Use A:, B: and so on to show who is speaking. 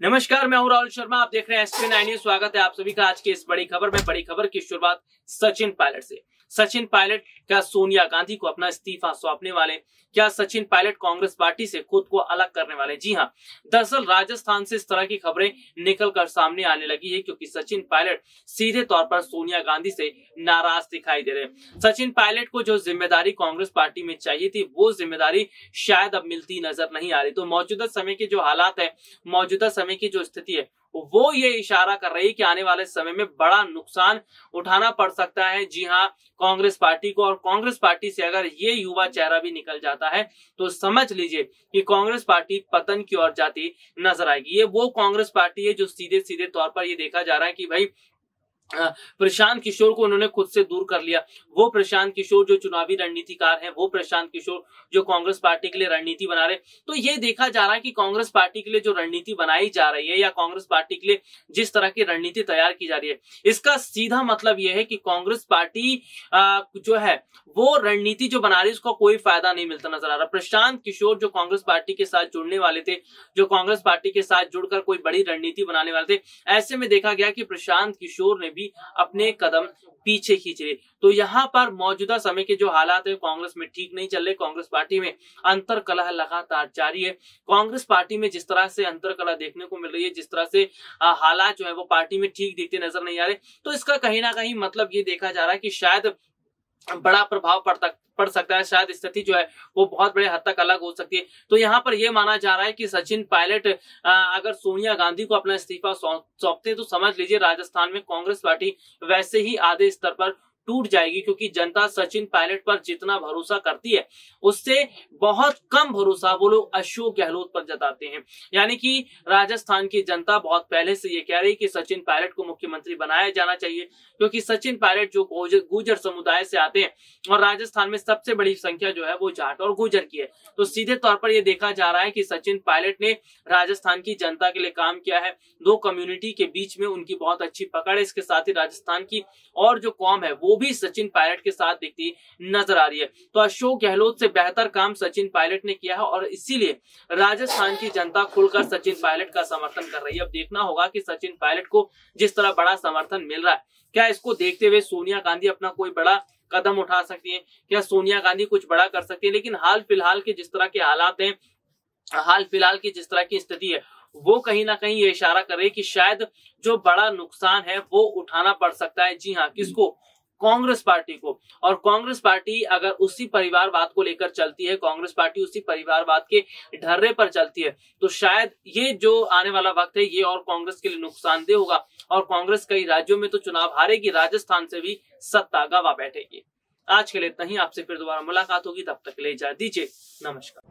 A: नमस्कार, मैं हूँ राहुल शर्मा, आप देख रहे हैं एसपी नाइन स्वागत है आप सभी का आज के इस बड़ी खबर में। बड़ी खबर की शुरुआत सचिन पायलट से। सचिन पायलट क्या सोनिया गांधी को अपना इस्तीफा सौंपने वाले? क्या सचिन पायलट कांग्रेस पार्टी से खुद को अलग करने वाले? जी हाँ दरअसल राजस्थान से इस तरह की खबरें निकल कर सामने आने लगी है, क्योंकि सचिन पायलट सीधे तौर पर सोनिया गांधी से नाराज़ दिखाई दे रहे सचिन पायलट को जो ज़िम्मेदारी कांग्रेस पार्टी में चाहिए थी, वो ज़िम्मेदारी शायद अब मिलती नज़र नहीं आ रही। तो मौजूदा समय के जो हालात है, मौजूदा समय की जो स्थिति है, वो ये इशारा कर रही कि आने वाले समय में बड़ा नुकसान उठाना पड़ सकता है। जी हाँ कांग्रेस पार्टी को और कांग्रेस पार्टी से अगर ये युवा चेहरा भी निकल जाता है तो समझ लीजिए कि कांग्रेस पार्टी पतन की ओर जाती नज़र आएगी। ये वो कांग्रेस पार्टी है जो सीधे सीधे तौर पर ये देखा जा रहा है कि भाई प्रशांत किशोर को उन्होंने खुद से दूर कर लिया। वो प्रशांत किशोर जो चुनावी रणनीतिकार हैं, वो प्रशांत किशोर जो कांग्रेस पार्टी के लिए रणनीति बना रहे तो ये देखा जा रहा है कि कांग्रेस पार्टी के लिए जो रणनीति बनाई जा रही है या कांग्रेस पार्टी के लिए जिस तरह की रणनीति तैयार की जा रही है, इसका सीधा मतलब यह है कि कांग्रेस पार्टी जो है, वो रणनीति जो बना रही है, उसका कोई फ़ायदा नहीं मिलता नज़र आ रहा। प्रशांत किशोर जो कांग्रेस पार्टी के साथ जुड़ने वाले थे, जो कांग्रेस पार्टी के साथ जुड़कर कोई बड़ी रणनीति बनाने वाले थे, ऐसे में देखा गया कि प्रशांत किशोर ने भी अपने कदम पीछे खींच रहे। तो यहाँ पर मौजूदा समय के जो हालात है, कांग्रेस में ठीक नहीं चल रहे। कांग्रेस पार्टी में अंतर कलह लगातार जारी है। कांग्रेस पार्टी में जिस तरह से अंतर कलह देखने को मिल रही है, जिस तरह से हालात जो है, वो पार्टी में ठीक दिखते नज़र नहीं आ रहे। तो इसका कहीं ना कहीं मतलब ये देखा जा रहा है कि शायद बड़ा प्रभाव पड़ता पड़ सकता है, शायद स्थिति जो है वो बहुत बड़े हद तक अलग हो सकती है। तो यहाँ पर यह माना जा रहा है कि सचिन पायलट अगर सोनिया गांधी को अपना इस्तीफा सौंपते तो समझ लीजिए राजस्थान में कांग्रेस पार्टी वैसे ही आधे स्तर पर टूट जाएगी, क्योंकि जनता सचिन पायलट पर जितना भरोसा करती है, उससे बहुत कम भरोसा वो लोग अशोक गहलोत पर जताते हैं। यानी कि राजस्थान की जनता बहुत पहले से ये कह रही कि सचिन पायलट को मुख्यमंत्री बनाया जाना चाहिए, क्योंकि सचिन पायलट जो गुजर समुदाय से आते हैं, और राजस्थान में सबसे बड़ी संख्या जो है वो जाट और गुजर की है। तो सीधे तौर पर यह देखा जा रहा है कि सचिन पायलट ने राजस्थान की जनता के लिए काम किया है। दो कम्युनिटी के बीच में उनकी बहुत अच्छी पकड़ है, इसके साथ ही राजस्थान की और जो कौम है वो भी सचिन पायलट के साथ दिखती नज़र आ रही है। तो अशोक गहलोत से बेहतर काम सचिन पायलट ने किया है और इसीलिए राजस्थान की जनता खुलकर सचिन पायलट का समर्थन कर रही है। अब देखना होगा कि सचिन पायलट को जिस तरह बड़ा समर्थन मिल रहा है, क्या इसको देखते हुए सोनिया गांधी अपना कोई बड़ा कदम उठा सकती है? क्या सोनिया गांधी कुछ बड़ा कर सकती है? लेकिन हाल फ़िलहाल के जिस तरह के हालात हैं, हाल फ़िलहाल की जिस तरह की स्थिति है, वो कहीं ना कहीं ये इशारा कर करे कि शायद जो बड़ा नुकसान है, वो उठाना पड़ सकता है। जी हाँ किसको कांग्रेस पार्टी को। और कांग्रेस पार्टी अगर उसी परिवारवाद को लेकर चलती है, कांग्रेस पार्टी उसी परिवारवाद के ढर्रे पर चलती है तो शायद ये जो आने वाला वक्त है, ये और कांग्रेस के लिए नुकसानदेह होगा। और कांग्रेस कई राज्यों में तो चुनाव हारेगी, राजस्थान से भी सत्ता गवा बैठेगी। आज के लिए इतना ही, आपसे फिर दोबारा मुलाकात होगी, तब तक ले जा दीजिए। नमस्कार।